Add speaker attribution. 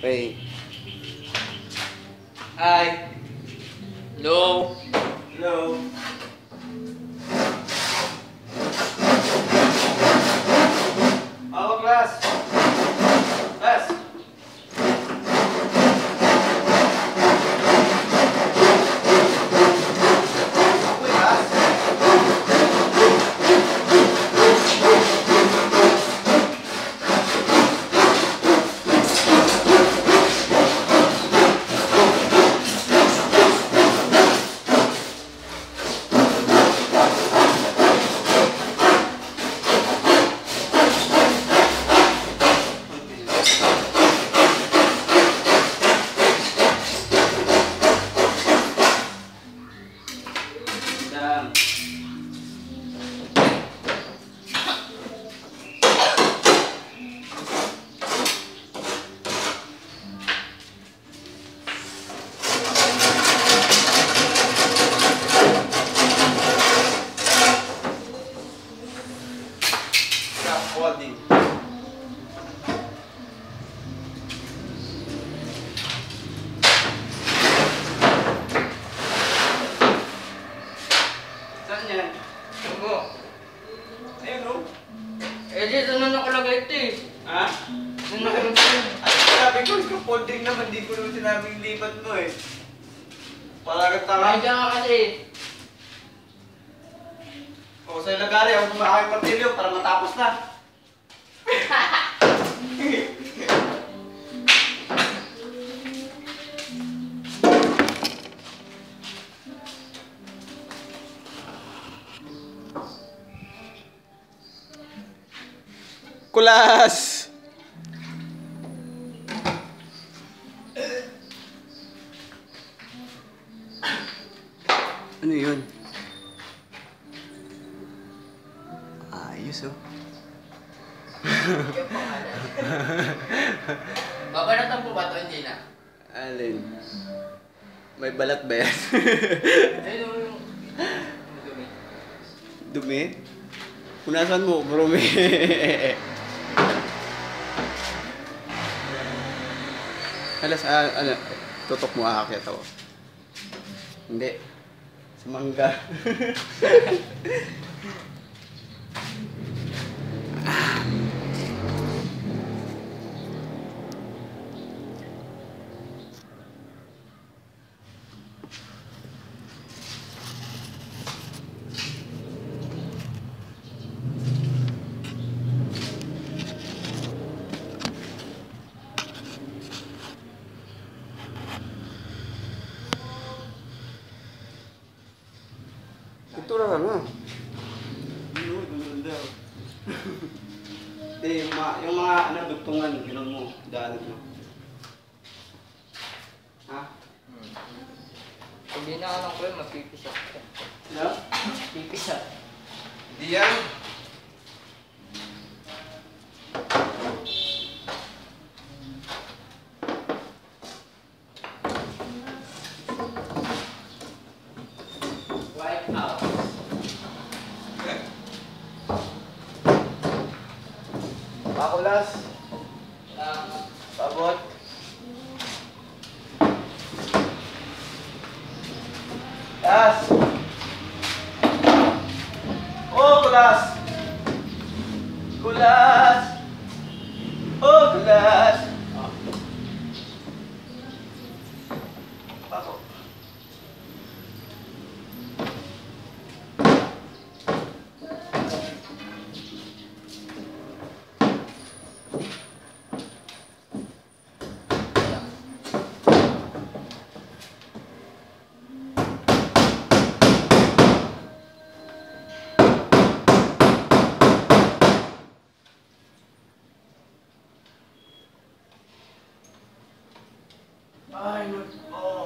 Speaker 1: Hey.
Speaker 2: Hi.
Speaker 1: No. No. Scaffolding. Saan yan?
Speaker 2: Ano?
Speaker 1: Ayun o.
Speaker 2: Eh, dito na nakalagay ito eh.
Speaker 1: Ha?
Speaker 2: Nung nakalagay.
Speaker 1: Ay, sabi ko, scaffolding naman, di ko naman sinabing lipat mo eh. Parang tanga.
Speaker 2: Ay, ka kasi.
Speaker 1: O, sa ilagari, ako kumakakay martilyo para matapos na. Kulas! Ano yun? Ayos oh.
Speaker 2: Babalatan po ba ito? Hindi na.
Speaker 1: Alin? May balat ba yan?
Speaker 2: Dumi.
Speaker 1: Dumi? Punasan mo, marumi. Alas, ah, ano, tutok mo aakyat ako. Hindi. Sa mangga. Ito lang ano. Hindi, yung mga, yung mga ano, dugtungan, gano'n mo, daanan mo. Ha?
Speaker 2: Hindi na alam ko yun, mapipisa.
Speaker 1: Ano?
Speaker 2: Pipisa.
Speaker 1: Hindi yan.
Speaker 2: Makulas. Pabot.
Speaker 1: Taas.
Speaker 2: Oh, kulas. Kulas. Oh, kulas.
Speaker 1: Pabot. I would. all